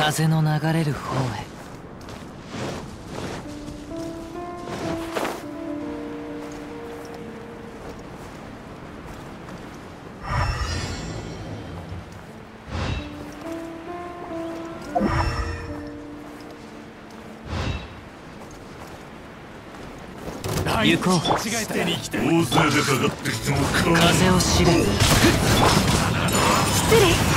風の流れる方へ。行こう。大勢でかかってきても風を知れ。失礼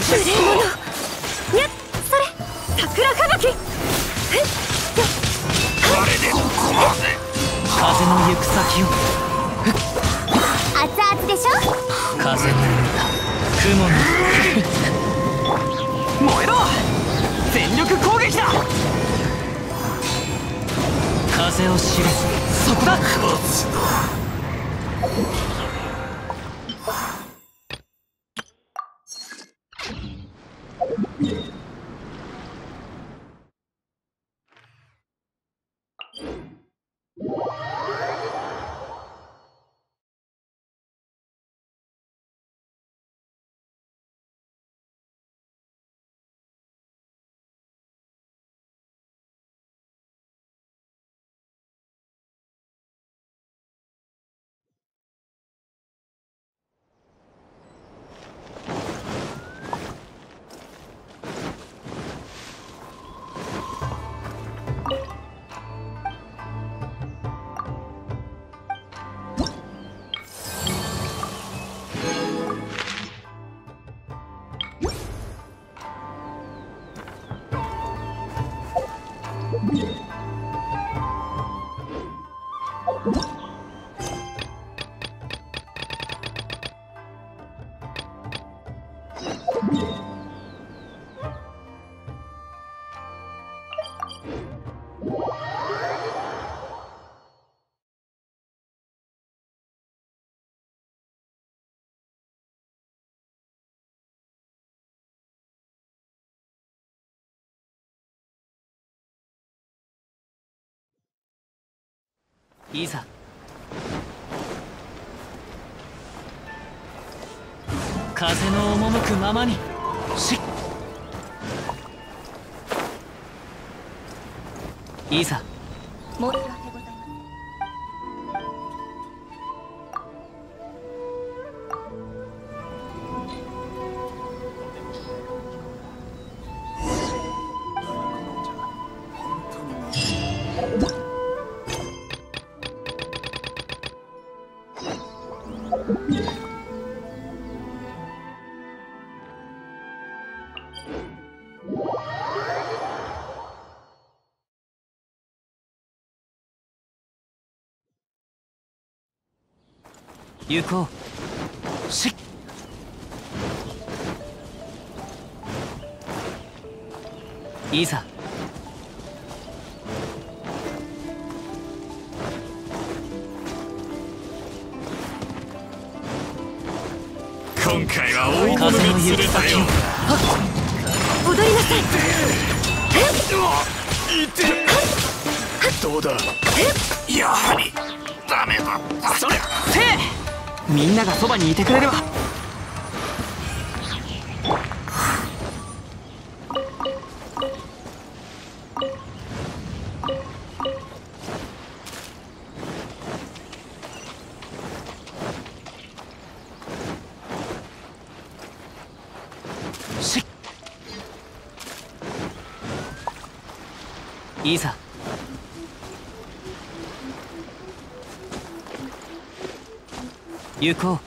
にゃそれ桜吹雪風の行く先を熱々でしょ風の雲の燃えろ全力攻撃だ風を知れそこだいざ。風の赴くままにしいざ。申し訳ございません行こう。しいざ。今回は大物が風の釣れた行く先。をよ踊りなさい。いて。どうだ？やはりダメだった。それ。せいみんながそばにいてくれれば。行。こう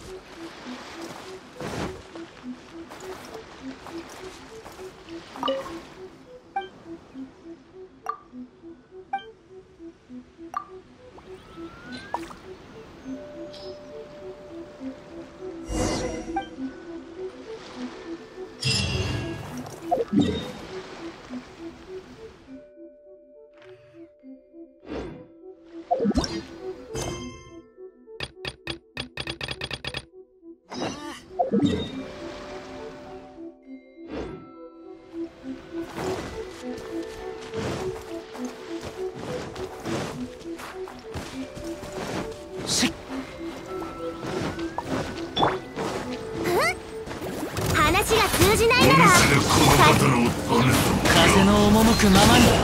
くままに。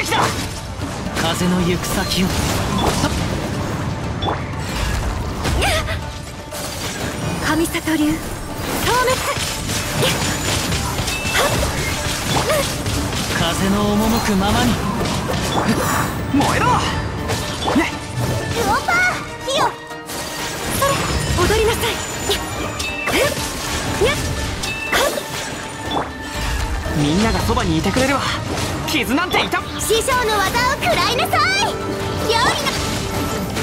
撃だ風の行く先を。神里流消滅風の赴くままに。燃えろ。ね。ウオパー火よそれ踊りなさい。にゃっみんながそばにいてくれれば傷なんて痛む師匠の技を食らいな。さい料理の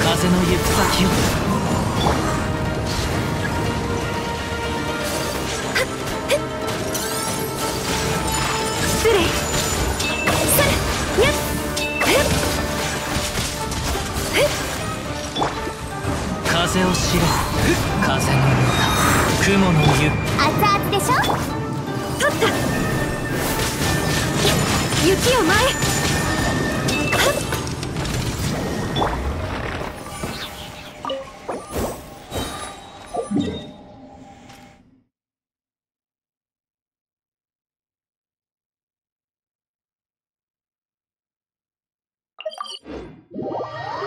風の行く先を失礼それ。にゃっ風を知れ風の歌雲の湯。熱々でしょ？取った雪を前 Whoa!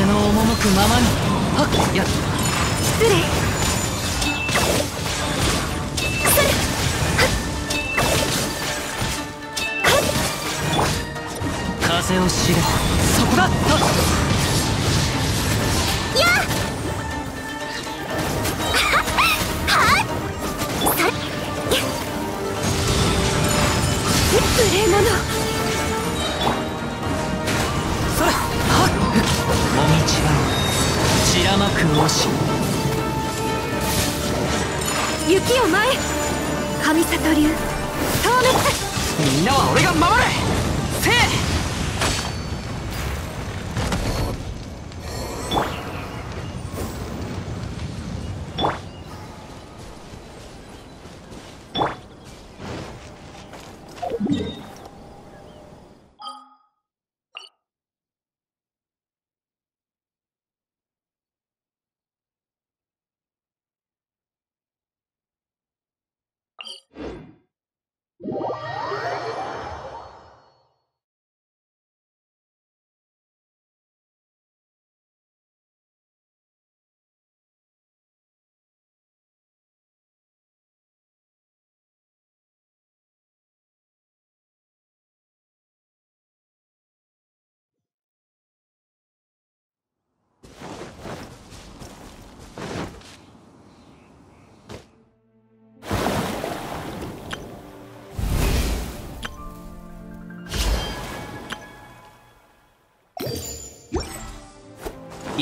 風の赴くままにはっや失礼それ風を知れ。里流消滅みんなは俺が守る。せい。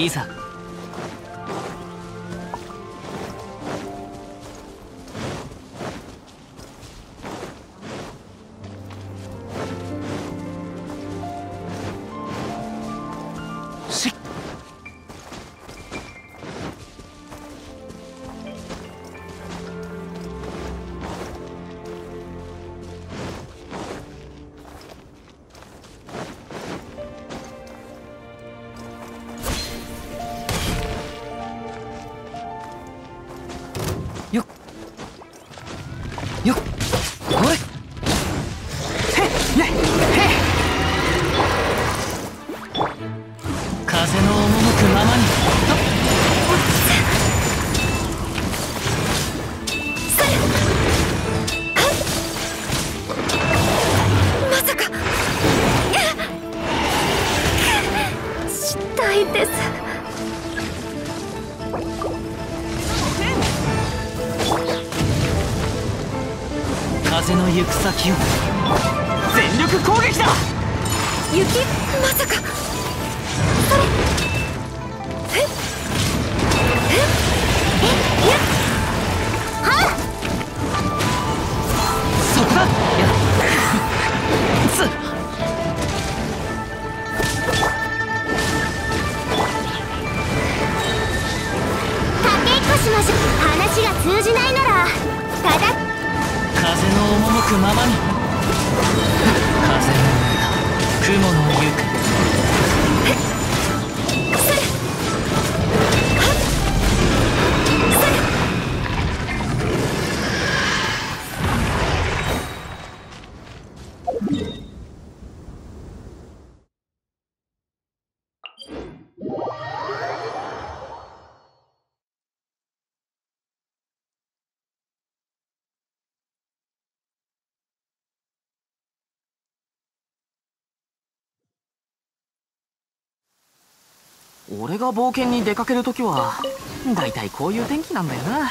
いざ俺が冒険に出かける時は大体こういう天気なんだよな。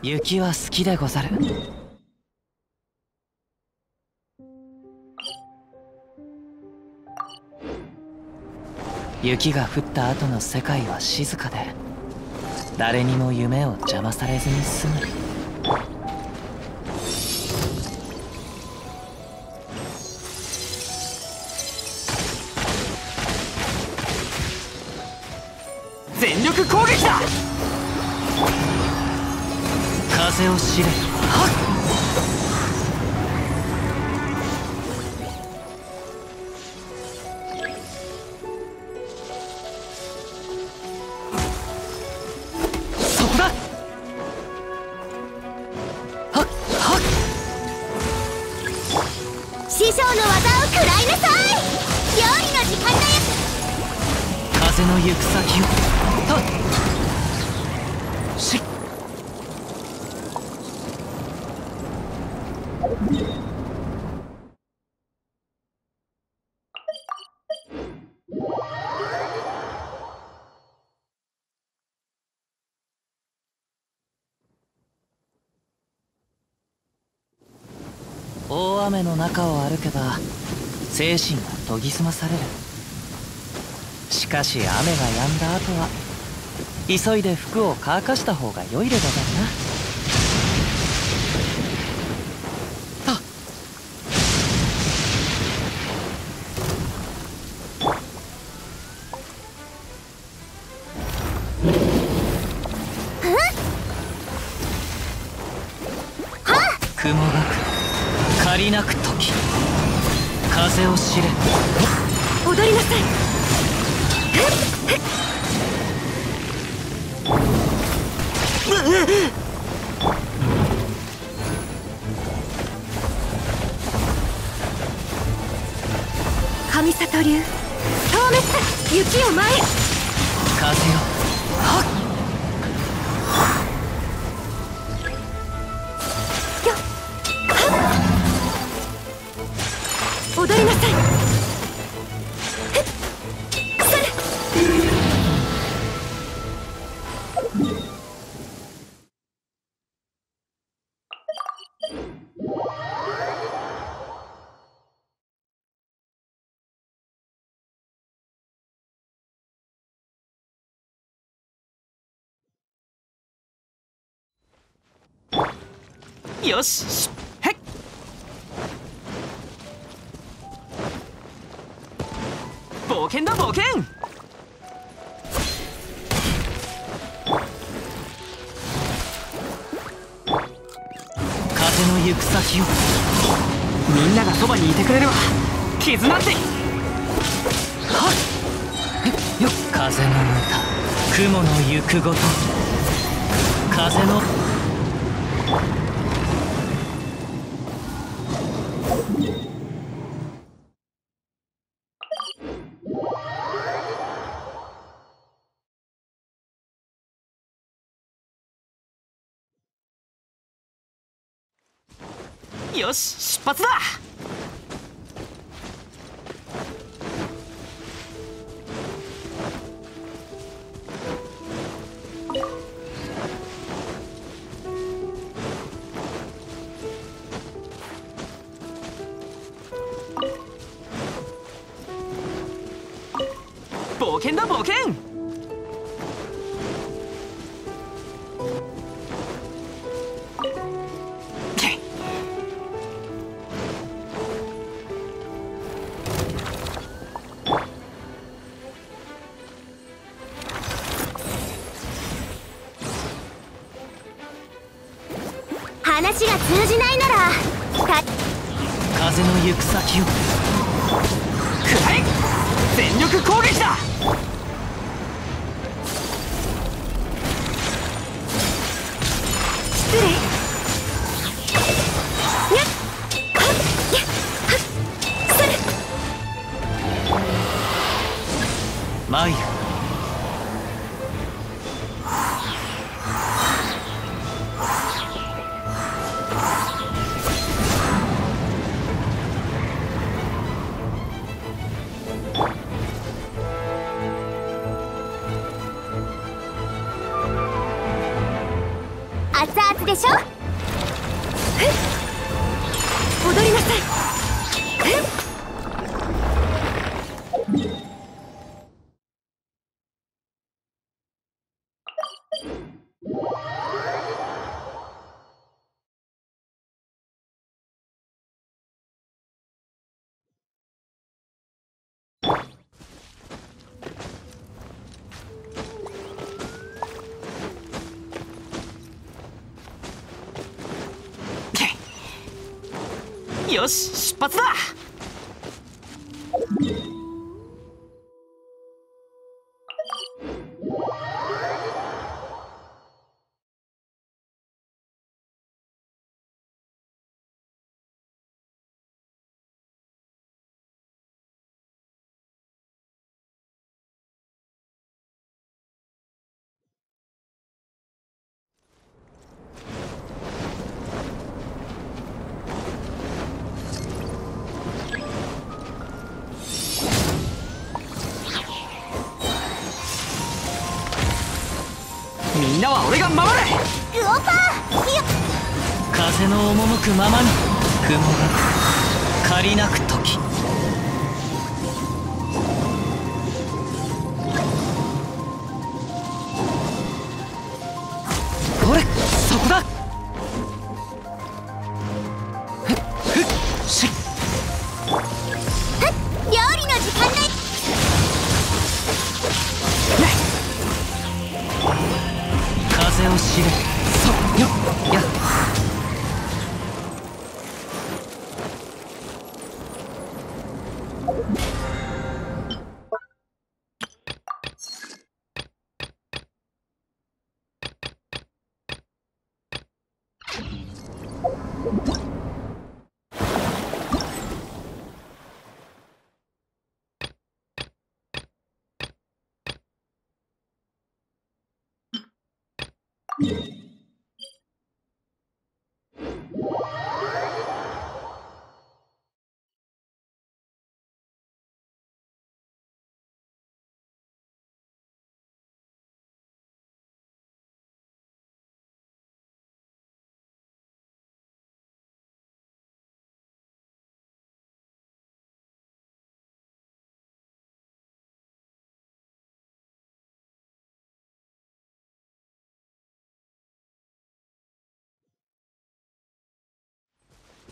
雪は好きでござる。雪が降った後の世界は静かで誰にも夢を邪魔されずに済む。精神が研ぎ澄まされる。しかし雨が止んだ後は急いで服を乾かした方が良いでござるな。よしへっ。冒険だ冒険。風の行く先を。みんながそばにいてくれれば絆って。はっ。よっ。風の歌。雲の行くごと。風のよし出発だ!のでしょよし出発だ。が守るグオパー。よ風の赴くままに雲が借りなく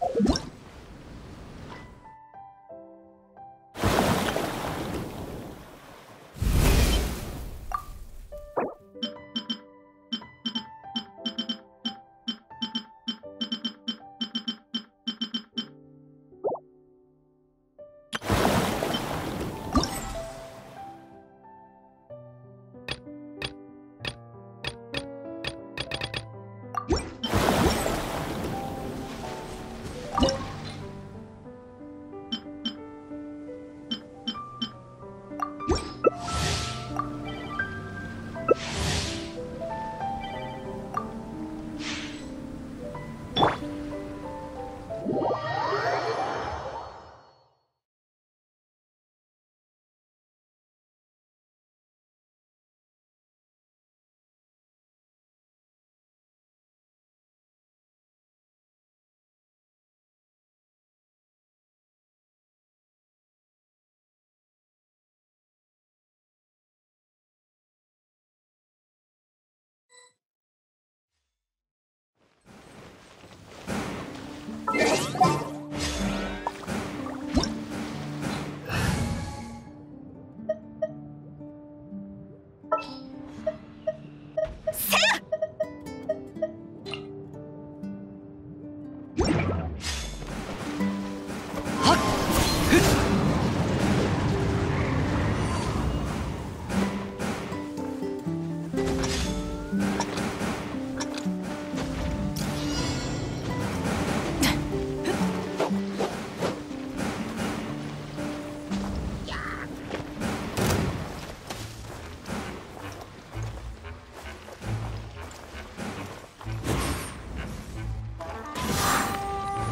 What?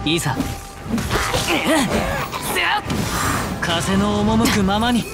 いざ。風の赴くままに。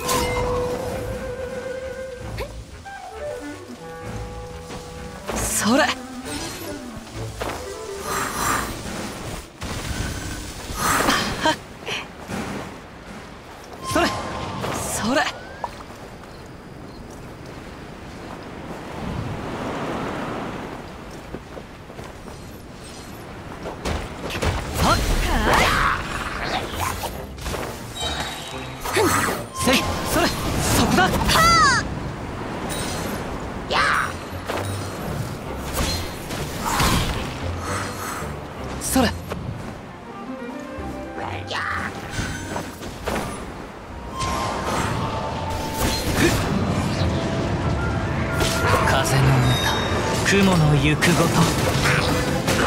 行くごと。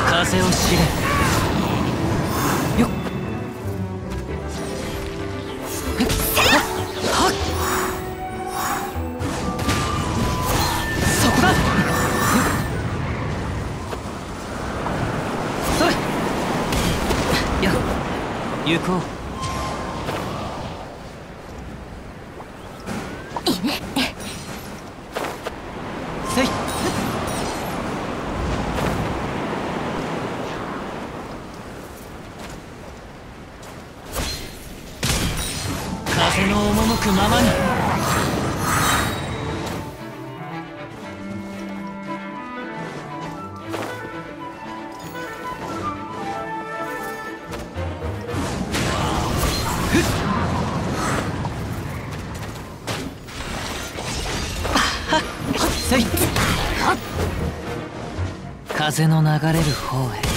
風を知れ。せい。風の流れる方へ。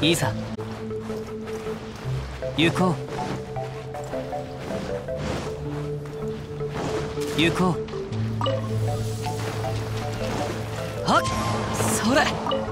いざ行こう。行こう。はっそれ。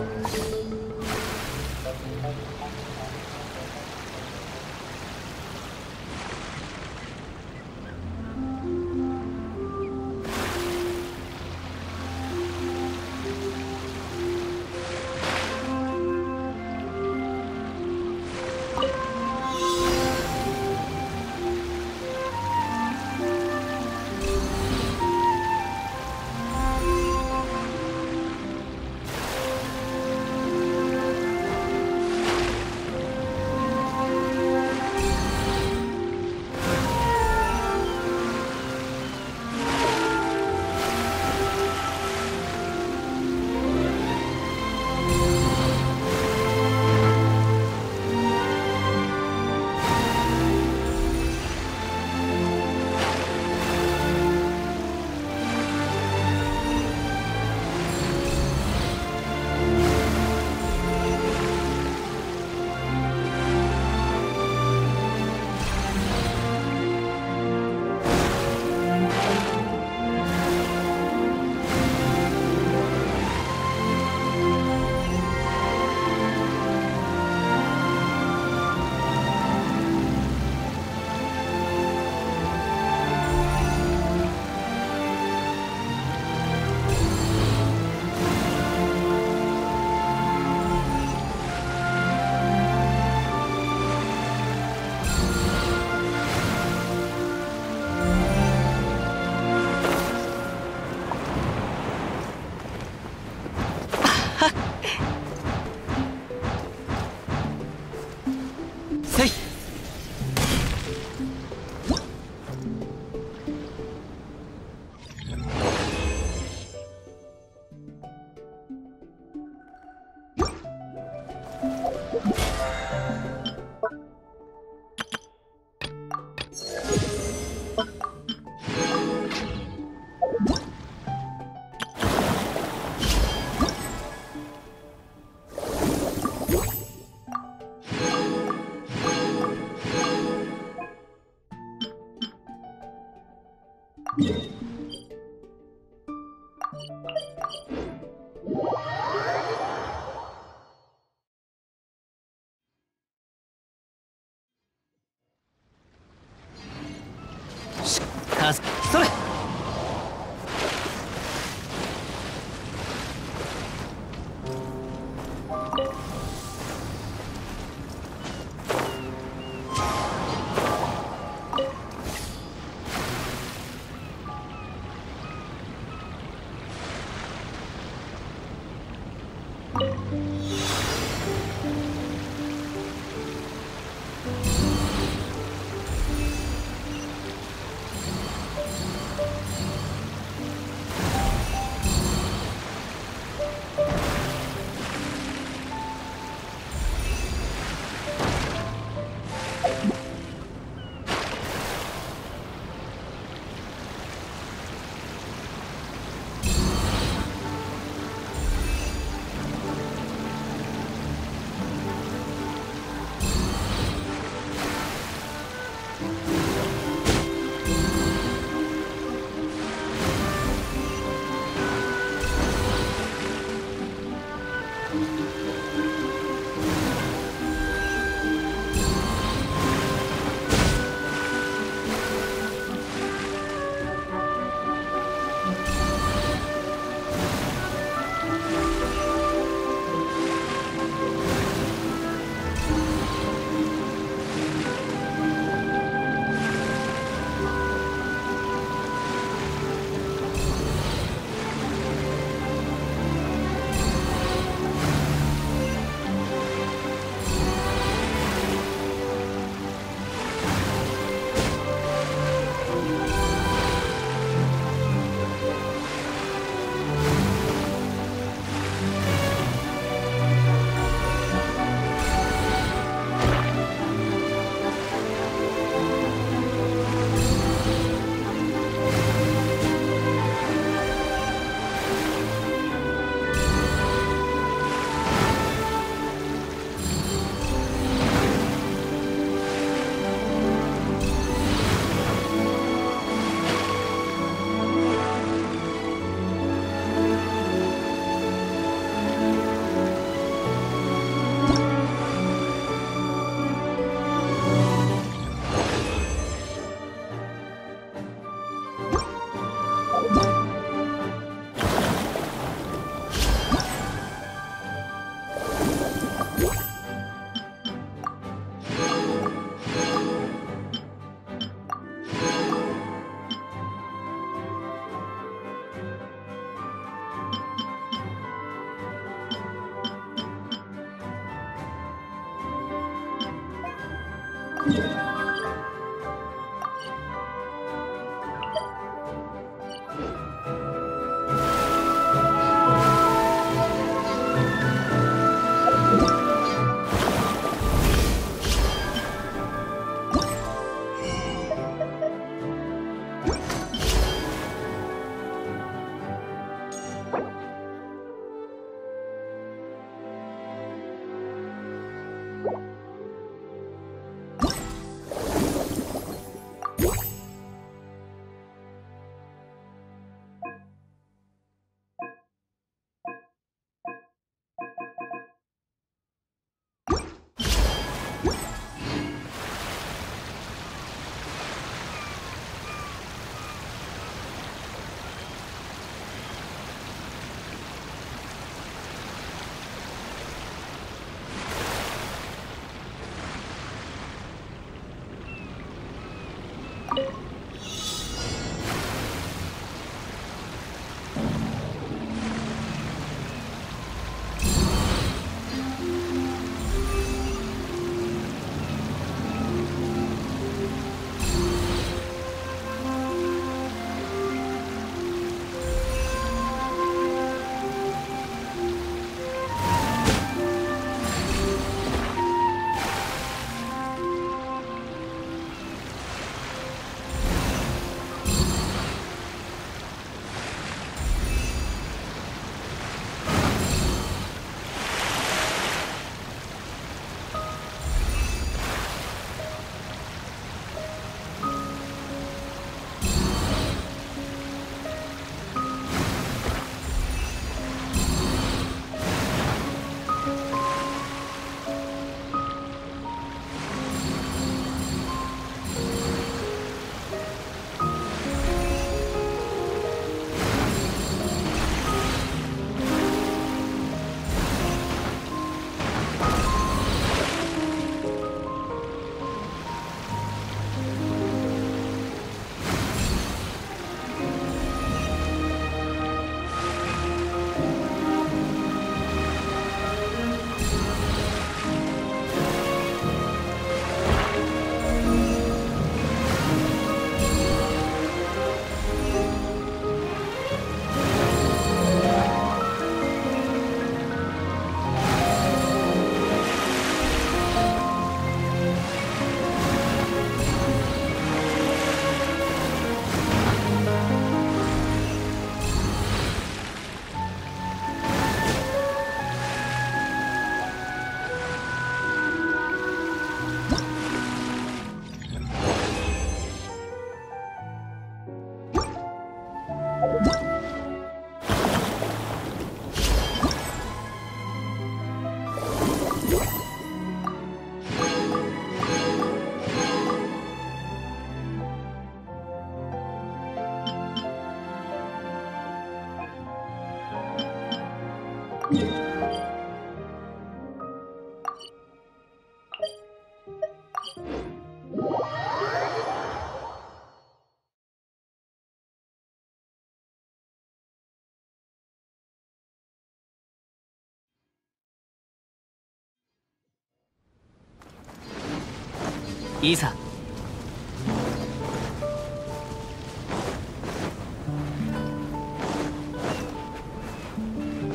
いざ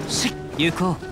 し行こう